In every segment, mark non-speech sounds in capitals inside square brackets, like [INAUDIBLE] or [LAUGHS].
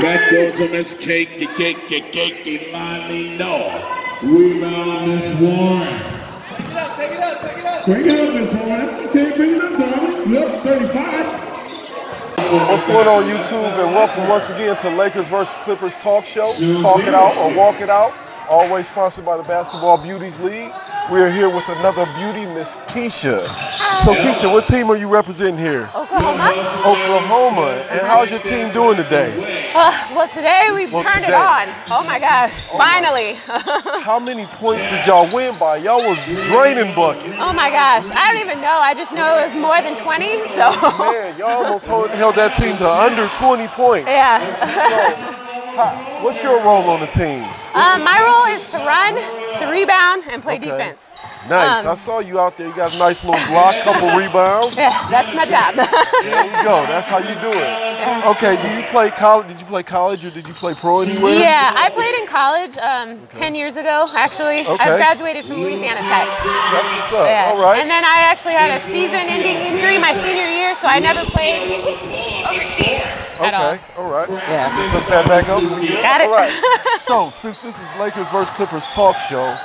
Back goes to Miss Cake, Cake, Cake, Cake, Molly Law. Rebound, Miss Warren. Take it up, take it up, take it up. Bring it up, Miss Warren. That's okay. Bring it up, darling. Look, 35. What's going on, YouTube? And welcome once again to Lakers vs. Clippers talk show. Talk it out or walk it out. Always sponsored by the Basketball Beauties League. We are here with another beauty, Miss Keisha. So, Keisha, what team are you representing here? Oklahoma. Oklahoma. And how's your team doing today? Uh, well, today we've Well, turned today. it on. Oh my gosh! Finally. How many points did y'all win by? Y'all was draining bucket. oh my gosh! I don't even know. I just know it was more than 20. So. Man, y'all almost held that team to under 20 points. yeah. What's your role on the team? um, my role is to run, to rebound, and play Okay. defense. Nice. Um, I saw you out there. You got a nice little block, couple [LAUGHS] rebounds. Yeah, that's my job. There you go. That's how you do it. Okay. Do you play college? Did you play college or did you play pro anywhere? yeah, I played in college um, 10 years ago. Actually, Okay. I graduated from Louisiana Tech. That's what's up. Yeah. All right. And then I actually had a season-ending injury my senior year, so I never played overseas at all. okay. All right. Yeah. Just put that back up. Got it. All right. [LAUGHS] so since this is Lakers versus Clippers talk show,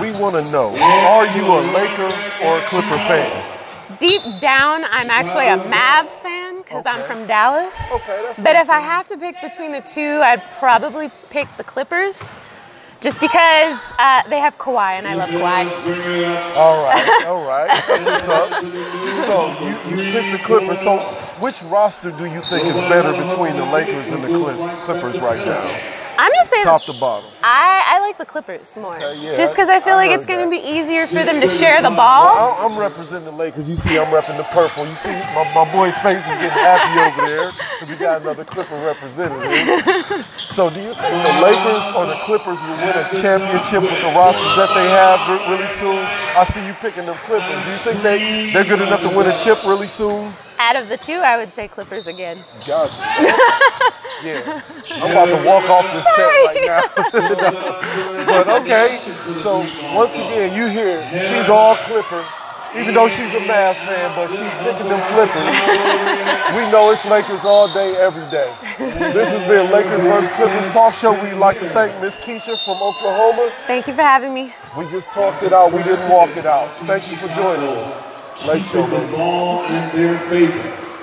we want to know: Are you a Laker or a Clipper fan? Deep down, I'm actually a Mavs fan because I'm from Dallas. Okay, that's But if I have to pick between the two, I'd probably pick the Clippers. Just because uh, they have Kawhi and I love Kawhi. All right. All right. That's what's up. So you, you picked the Clippers. So which roster do you think is better between the Lakers and the Clippers right now, I'm gonna say top that to bottom? I, I like the Clippers more. Okay, yeah, Just because I feel I like it's gonna be easier for them to share the ball. I- I'm representing the Lakers. You see, I'm repping the purple. You see, my, my boy's face is getting happy over there because we got another Clipper representative. So, do you think the Lakers or the Clippers will win a championship with the rosters that they have really soon? I see you picking them Clippers. Do you think they they're good enough to win a chip really soon? Out of the two, I would say Clippers again. Gosh. [LAUGHS] yeah, I'm about to walk off this set right now. [LAUGHS] but okay, so once again, you hear she's all Clipper, even though she's a Mavs fan, but she's picking them Clippers. We know it's Lakers all day, every day. This has been Lakers vs. Clippers talk show. We'd like to thank Miss Keisha from Oklahoma. Thank you for having me. We just talked it out. We didn't walk it out. Thank you for joining us. Show, baby. Ball in their favor.